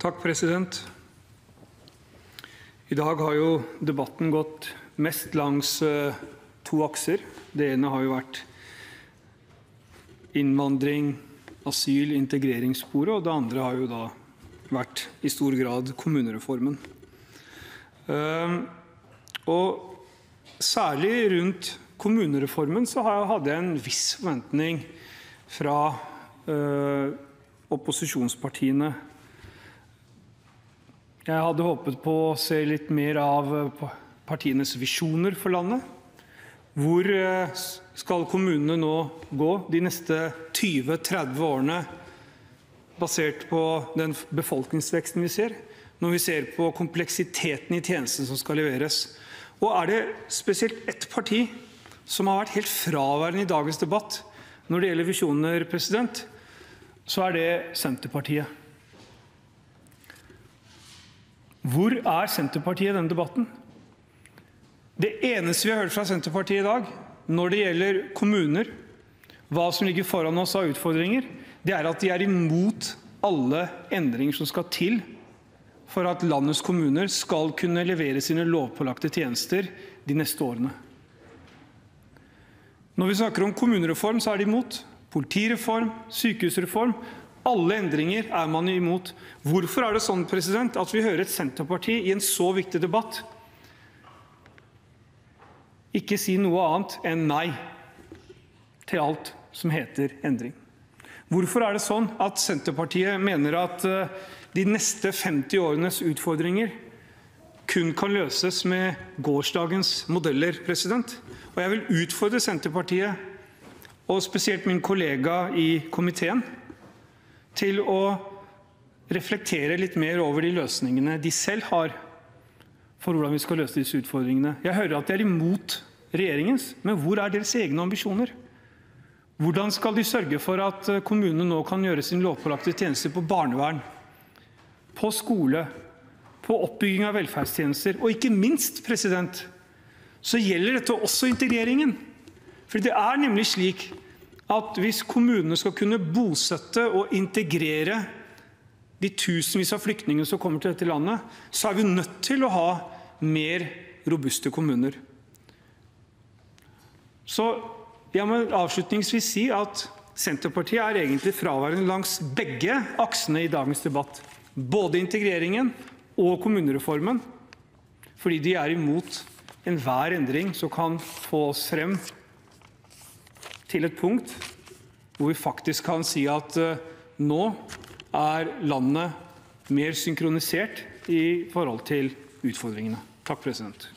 Takk, president. I dag har jo debatten gått mest langs eh, to akser. Det ene har jo vært innvandring, asyl, integreringssporet, og det andre har jo da vært i stor grad kommunereformen. Ehm, og særlig rundt kommunereformen så hadde jeg en viss forventning fra eh, opposisjonspartiene. Jeg hadde håpet på å se litt mer av eh, partienes visjoner for landet. Hvor eh, skal kommunene nå gå de neste 20-30 årene, basert på den befolkningsveksten vi ser, når vi ser på kompleksiteten i tjenestene som skal leveres? Og er det spesielt ett parti som har vært helt fraværende i dagens debatt når det gjelder visjoner, president, så er det Senterpartiet. Hvor er Senterpartiet i denne debatten? Det eneste vi har hørt fra Senterpartiet i dag når det gjelder kommuner, hva som ligger foran oss av utfordringer, det er at de er imot alle endringer som skal til for at landets kommuner skal kunne levere sine lovpålagte tjenester de neste årene. Når vi snakker om kommunereform, så er de imot. Politireform, sykehusreform. Alle endringer er man imot. Hvorfor er det sånn president, at vi hører et Senterparti i en så viktig debatt ikke si noe annet enn nei til alt som heter endring? Hvorfor er det sånn at Senterpartiet mener at eh, de neste 50 årenes utfordringer kun kan løses med gårsdagens modeller? president? Og jeg vil utfordre Senterpartiet, og spesielt min kollega i komiteen, til å reflektere litt mer over de løsningene de selv har for hvordan vi skal løse disse utfordringene. Jeg hører at de er imot regjeringens, men hvor er deres egne ambisjoner? Hvordan skal de sørge for at kommunene nå kan gjøre sin lovpålagte tjenester på barnevern, på skole, på oppbygging av velferdstjenester, og ikke minst president, så gjelder dette også integreringen. For det er nemlig slik at hvis kommunene skal kunne bosette og integrere de tusenvis av flyktningene som kommer til dette landet, så er vi nødt til å ha mer robuste kommuner. Så jeg må avslutningsvis si at Senterpartiet er egentlig fraværende langs begge aksene i dagens debatt. Både integreringen og kommunereformen. Fordi de er imot enhver endring som kan få oss frem til et punkt hvor vi faktisk kan si at uh, nå er landet mer synkronisert i forhold til utfordringene. Takk, president.